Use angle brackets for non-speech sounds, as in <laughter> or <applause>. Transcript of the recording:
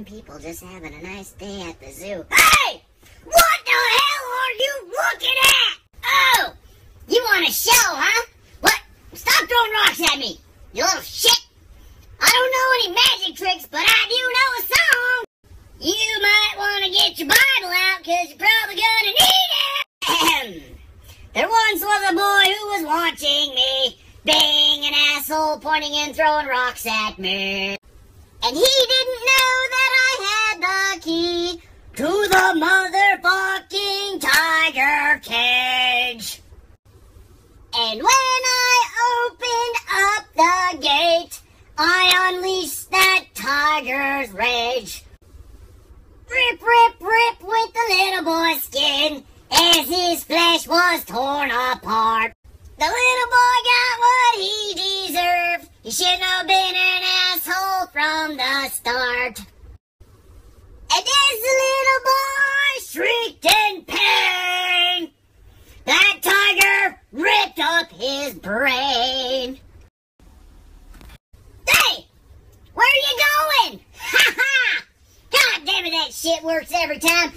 people just having a nice day at the zoo. Hey! What the hell are you looking at? Oh! You want a show, huh? What? Stop throwing rocks at me, you little shit! I don't know any magic tricks, but I do know a song! You might want to get your Bible out, because you're probably gonna need it! <clears throat> There once was a boy who was watching me, being an asshole, pointing and throwing rocks at me. And he didn't know that And when I opened up the gate, I unleashed that tiger's rage. Rip, rip, rip with the little boy's skin as his flesh was torn apart. The little boy got what he deserved. He shouldn't have been an asshole from the start. And as the little boy shrieked in pain, that tiger ripped up his brain. Hey! Where are you going? <laughs> Ha ha! God damn it, that shit works every time.